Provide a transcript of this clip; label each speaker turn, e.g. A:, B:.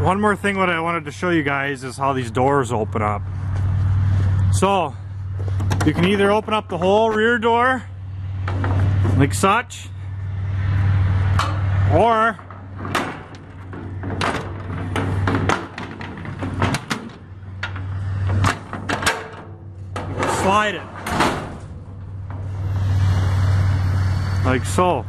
A: one more thing what I wanted to show you guys is how these doors open up. So, you can either open up the whole rear door, like such, or slide it. Like so.